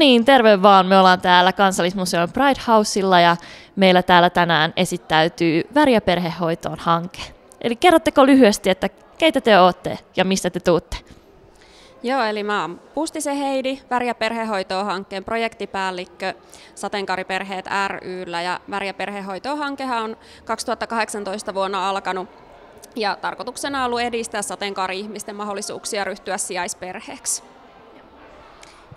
niin, terve vaan. Me ollaan täällä Kansallismuseon Pride Houseilla ja meillä täällä tänään esittäytyy Väriä perhehoitoon hanke. Eli kerrotteko lyhyesti, että keitä te olette ja mistä te tuutte? Joo, eli mä oon Pustisen Heidi, Väriä perhehoitoon hankkeen projektipäällikkö Sateenkaariperheet ryllä ja Väriä perhehoitoon hankehan on 2018 vuonna alkanut ja tarkoituksena on ollut edistää sateenkaari-ihmisten mahdollisuuksia ryhtyä sijaisperheeksi.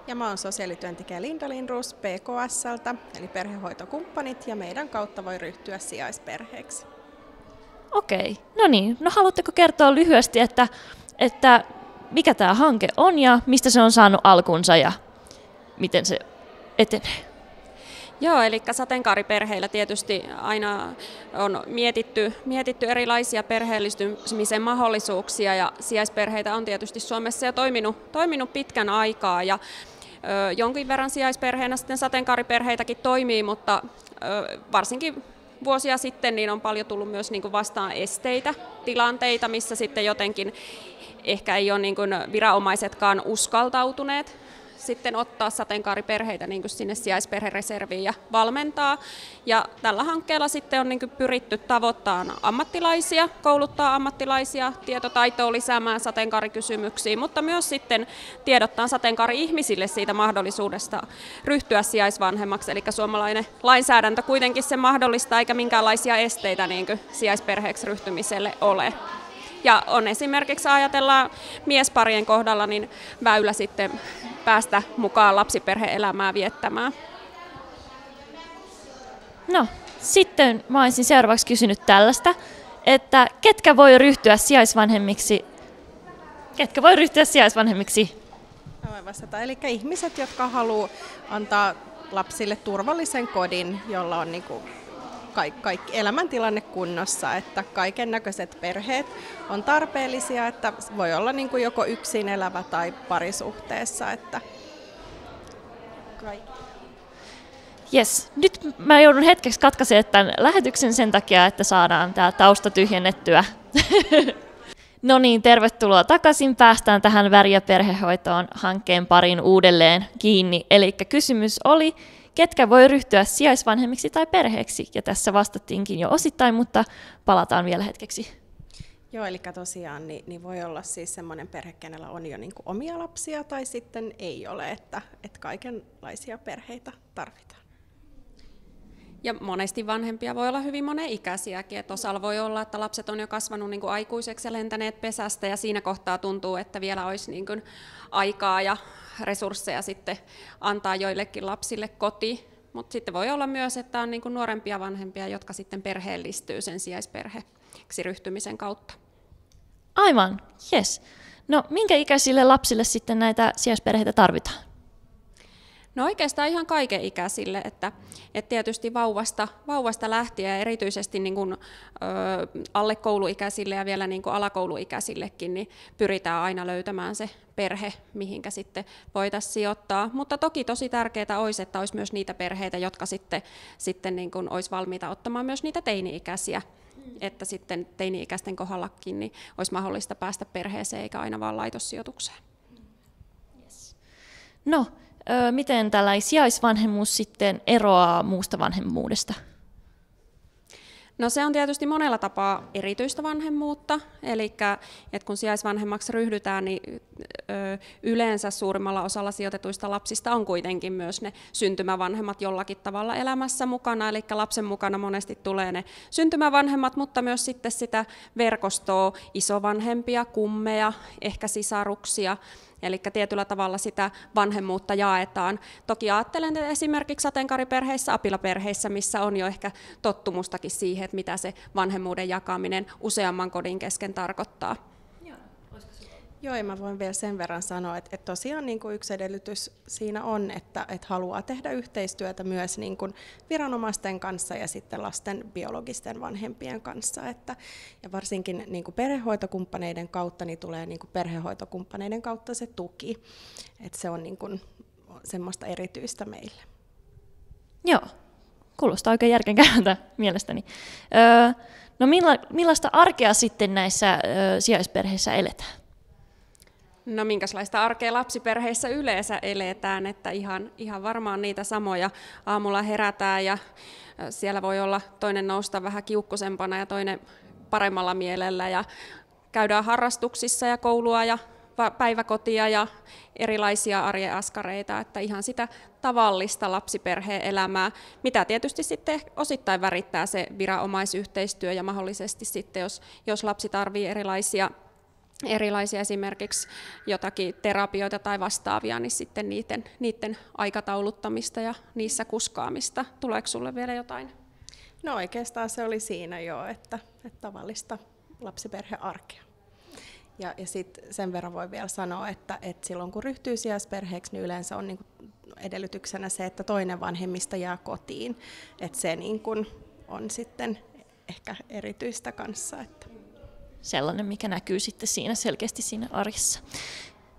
Ja mä oon sosiaalityöntekijä Linda Lindruus PKSltä, eli perhehoitokumppanit, ja meidän kautta voi ryhtyä sijaisperheeksi. Okei, no niin. No haluatteko kertoa lyhyesti, että, että mikä tämä hanke on ja mistä se on saanut alkunsa ja miten se etenee? Joo, eli sateenkaariperheillä tietysti aina on mietitty, mietitty erilaisia perheellistymisen mahdollisuuksia ja sijaisperheitä on tietysti Suomessa jo toiminut, toiminut pitkän aikaa ja ö, jonkin verran sijaisperheenä sitten sateenkaariperheitäkin toimii, mutta ö, varsinkin vuosia sitten niin on paljon tullut myös niin kuin vastaan esteitä, tilanteita, missä sitten jotenkin ehkä ei ole niin kuin viranomaisetkaan uskaltautuneet sitten ottaa sateenkaariperheitä niin kuin sinne sijaisperhereserviin ja valmentaa. Ja tällä hankkeella sitten on niin kuin pyritty tavoittaa ammattilaisia, kouluttaa ammattilaisia, tietotaitoa lisäämään sateenkaarikysymyksiin, mutta myös sitten tiedottaa sateenkaari-ihmisille siitä mahdollisuudesta ryhtyä sijaisvanhemmaksi. Eli suomalainen lainsäädäntö kuitenkin se mahdollistaa, eikä minkäänlaisia esteitä niin kuin sijaisperheeksi ryhtymiselle ole. Ja on esimerkiksi ajatellaan miesparien kohdalla niin väylä sitten päästä mukaan lapsiperheelämää viettämään. No, sitten mä olisin seuraavaksi kysynyt tällaista, että ketkä voi ryhtyä sijaisvanhemmiksi? Ketkä voi ryhtyä sijaisvanhemmiksi? Voin vastata. Eli ihmiset, jotka haluaa antaa lapsille turvallisen kodin, jolla on niin kuin kaikki, kaikki elämäntilanne kunnossa, että kaiken näköiset perheet on tarpeellisia, että voi olla niin kuin joko yksin elävä tai parisuhteessa. Että. Yes. Nyt mä joudun hetkeksi katkaisemaan tämän lähetyksen sen takia, että saadaan tämä tausta tyhjennettyä. no niin, tervetuloa takaisin. Päästään tähän väriä perhehoitoon hankkeen parin uudelleen kiinni. Eli kysymys oli, ketkä voi ryhtyä sijaisvanhemmiksi tai perheeksi. Ja tässä vastattiinkin jo osittain, mutta palataan vielä hetkeksi. Joo, eli tosiaan niin, niin voi olla siis semmoinen perhe, kenellä on jo niin omia lapsia tai sitten ei ole, että, että kaikenlaisia perheitä tarvitaan. Ja monesti vanhempia voi olla hyvin monen ikäisiäkin, että osalla voi olla, että lapset on jo kasvanut niin kuin aikuiseksi ja lentäneet pesästä ja siinä kohtaa tuntuu, että vielä olisi niin kuin aikaa ja resursseja sitten antaa joillekin lapsille koti, mutta sitten voi olla myös, että on niin kuin nuorempia vanhempia, jotka sitten perheellistyy sen sijaisperheeksi ryhtymisen kautta. Aivan, yes. No minkä ikäisille lapsille sitten näitä sijaisperheitä tarvitaan? No oikeastaan ihan kaiken ikäisille, että, että tietysti vauvasta, vauvasta lähtien ja erityisesti niin kuin, ö, alle kouluikäisille ja vielä niin kuin alakouluikäisillekin, niin pyritään aina löytämään se perhe, mihinkä sitten voitaisiin sijoittaa. Mutta toki tosi tärkeää olisi, että olisi myös niitä perheitä, jotka sitten, sitten niin kuin olisi valmiita ottamaan myös niitä teini-ikäisiä että sitten teini-ikäisten kohdallakin niin olisi mahdollista päästä perheeseen eikä aina vaan laitossijoitukseen. No, miten tällainen sijaisvanhemmuus sitten eroaa muusta vanhemmuudesta? No se on tietysti monella tapaa erityistä vanhemmuutta, eli että kun sijaisvanhemmaksi ryhdytään, niin yleensä suurimmalla osalla sijoitetuista lapsista on kuitenkin myös ne syntymävanhemmat jollakin tavalla elämässä mukana, eli lapsen mukana monesti tulee ne syntymävanhemmat, mutta myös sitten sitä verkostoa, isovanhempia, kummeja, ehkä sisaruksia, Eli tietyllä tavalla sitä vanhemmuutta jaetaan. Toki ajattelen että esimerkiksi sateenkaariperheissä, apilaperheissä, missä on jo ehkä tottumustakin siihen, että mitä se vanhemmuuden jakaminen useamman kodin kesken tarkoittaa. Joo, ja mä voin vielä sen verran sanoa, että, että tosiaan niin kuin yksi edellytys siinä on, että, että haluaa tehdä yhteistyötä myös niin kuin viranomaisten kanssa ja sitten lasten biologisten vanhempien kanssa. Että, ja varsinkin niin kuin perhehoitokumppaneiden kautta niin tulee niin kuin perhehoitokumppaneiden kautta se tuki. Että se on niin kuin semmoista erityistä meille. Joo, kuulostaa oikein järkenkäyvältä mielestäni. Öö, no milla, millaista arkea sitten näissä öö, sijaisperheissä eletään? No minkälaista arkea lapsiperheissä yleensä eletään, että ihan, ihan varmaan niitä samoja. Aamulla herätään ja siellä voi olla toinen nousta vähän kiukkusempana ja toinen paremmalla mielellä ja käydään harrastuksissa ja koulua ja päiväkotia ja erilaisia arjen askareita, että ihan sitä tavallista lapsiperheen elämää, mitä tietysti sitten osittain värittää se viranomaisyhteistyö ja mahdollisesti sitten, jos, jos lapsi tarvitsee erilaisia erilaisia esimerkiksi jotakin terapioita tai vastaavia, niin sitten niiden, niiden aikatauluttamista ja niissä kuskaamista. Tuleeko sinulle vielä jotain? No oikeastaan se oli siinä jo, että, että tavallista lapsiperhearkea. Ja, ja sitten sen verran voi vielä sanoa, että, että silloin kun ryhtyy sijaisperheeksi, niin yleensä on niin edellytyksenä se, että toinen vanhemmista jää kotiin. Että se niin kuin on sitten ehkä erityistä kanssa. Että. Sellainen, mikä näkyy sitten siinä selkeästi siinä arjessa.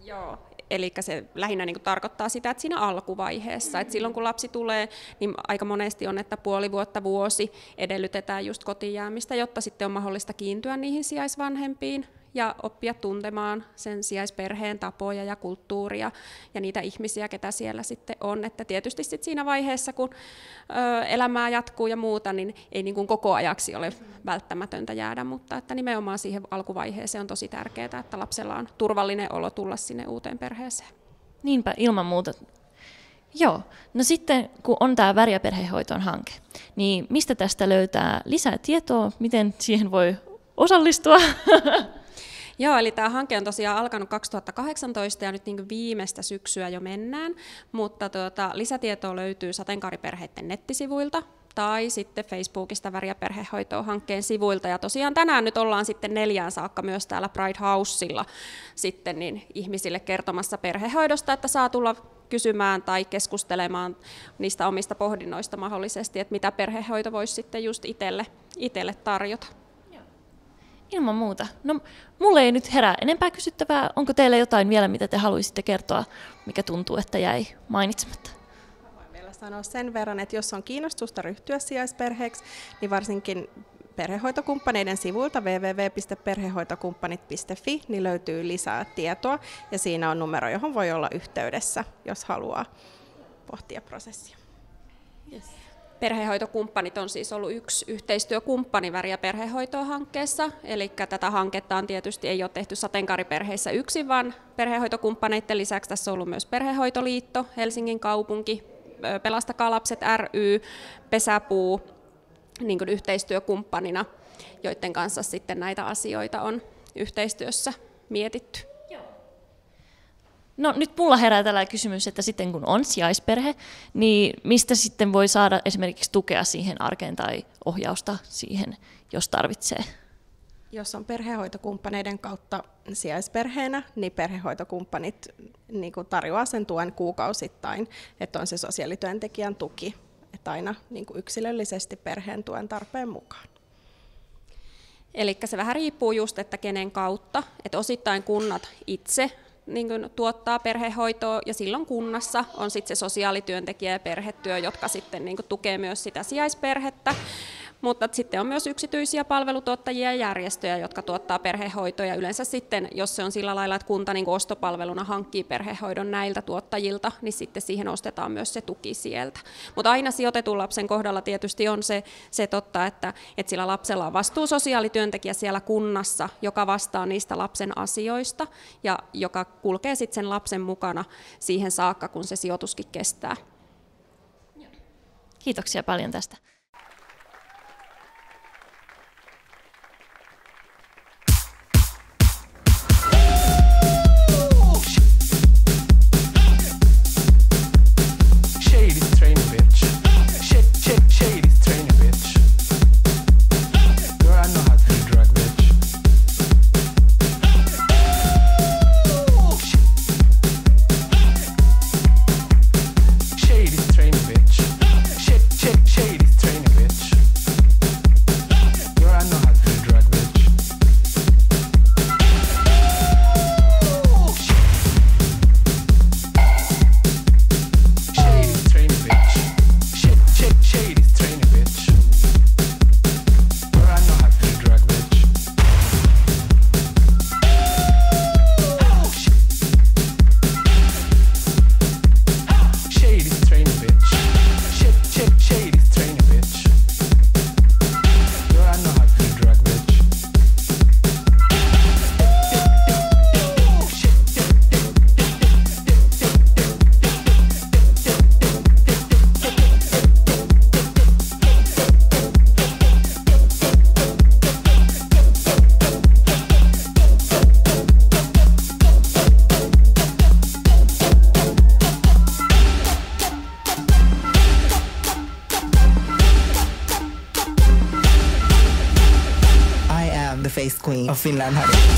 Joo, Eli se lähinnä niin kuin tarkoittaa sitä, että siinä alkuvaiheessa, että silloin kun lapsi tulee, niin aika monesti on, että puoli vuotta, vuosi edellytetään just kotiin jäämistä, jotta sitten on mahdollista kiintyä niihin sijaisvanhempiin ja oppia tuntemaan sen sijaisperheen tapoja ja kulttuuria ja niitä ihmisiä, ketä siellä sitten on. Että tietysti sitten siinä vaiheessa, kun ö, elämää jatkuu ja muuta, niin ei niin kuin koko ajaksi ole välttämätöntä jäädä, mutta että nimenomaan siihen alkuvaiheeseen on tosi tärkeää, että lapsella on turvallinen olo tulla sinne uuteen perheeseen. Niinpä, ilman muuta. Joo, no sitten kun on tämä väriä perhehoitoon hanke, niin mistä tästä löytää lisää tietoa, miten siihen voi osallistua? Joo, eli tämä hanke on tosiaan alkanut 2018 ja nyt niin viimeistä syksyä jo mennään, mutta tuota, lisätietoa löytyy sateenkaariperheiden nettisivuilta tai sitten Facebookista Väriä perhehoitoa hankkeen sivuilta. Ja tosiaan tänään nyt ollaan sitten neljään saakka myös täällä Pride Housella sitten niin ihmisille kertomassa perhehoidosta, että saa tulla kysymään tai keskustelemaan niistä omista pohdinnoista mahdollisesti, että mitä perhehoito voisi sitten just itselle, itselle tarjota. Ilman muuta. No, mulle ei nyt herää enempää kysyttävää. Onko teillä jotain vielä, mitä te haluaisitte kertoa, mikä tuntuu, että jäi mainitsematta? Voin vielä sanoa sen verran, että jos on kiinnostusta ryhtyä sijaisperheeksi, niin varsinkin perhehoitokumppaneiden sivuilta www.perhehoitokumppanit.fi niin löytyy lisää tietoa ja siinä on numero, johon voi olla yhteydessä, jos haluaa pohtia prosessia. Yes. Perhehoitokumppanit on siis ollut yksi yhteistyökumppani Väriä perhehoitoa-hankkeessa, eli tätä hanketta on tietysti ei ole tehty sateenkaariperheissä yksin, vaan perhehoitokumppaneiden lisäksi tässä on ollut myös Perhehoitoliitto, Helsingin kaupunki, Pelastakaa lapset ry, Pesäpuu niin kuin yhteistyökumppanina, joiden kanssa sitten näitä asioita on yhteistyössä mietitty. No nyt mulla herää tällä kysymys, että sitten kun on sijaisperhe, niin mistä sitten voi saada esimerkiksi tukea siihen arkeen tai ohjausta siihen, jos tarvitsee? Jos on perhehoitokumppaneiden kautta sijaisperheenä, niin perhehoitokumppanit niin kuin tarjoaa sen tuen kuukausittain, että on se sosiaalityöntekijän tuki, että aina niin kuin yksilöllisesti perheen tuen tarpeen mukaan. Eli se vähän riippuu just, että kenen kautta, että osittain kunnat itse niin kuin, tuottaa perhehoitoa ja silloin kunnassa on sitten se sosiaalityöntekijä ja perhetyö, jotka sitten niin kuin, tukee myös sitä sijaisperhettä. Mutta sitten on myös yksityisiä palvelutuottajia ja järjestöjä, jotka tuottaa perhehoitoja. Yleensä sitten, jos se on sillä lailla, että kunta niin ostopalveluna hankkii perhehoidon näiltä tuottajilta, niin sitten siihen ostetaan myös se tuki sieltä. Mutta aina sijoitetun lapsen kohdalla tietysti on se, se totta, että, että sillä lapsella on vastuu sosiaalityöntekijä siellä kunnassa, joka vastaa niistä lapsen asioista ja joka kulkee sitten sen lapsen mukana siihen saakka, kun se sijoituskin kestää. Kiitoksia paljon tästä. สิ้นแล้วนะ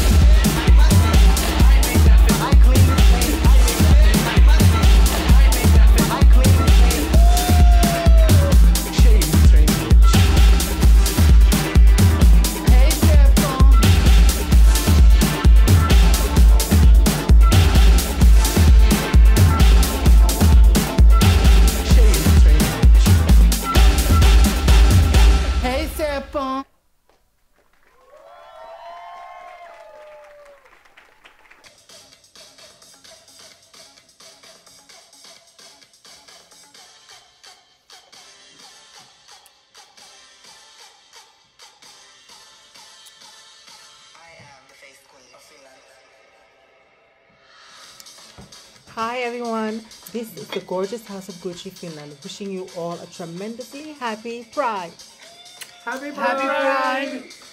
Hi everyone, this is the gorgeous House of Gucci Finland wishing you all a tremendously happy Pride. Happy Pride! Happy Pride!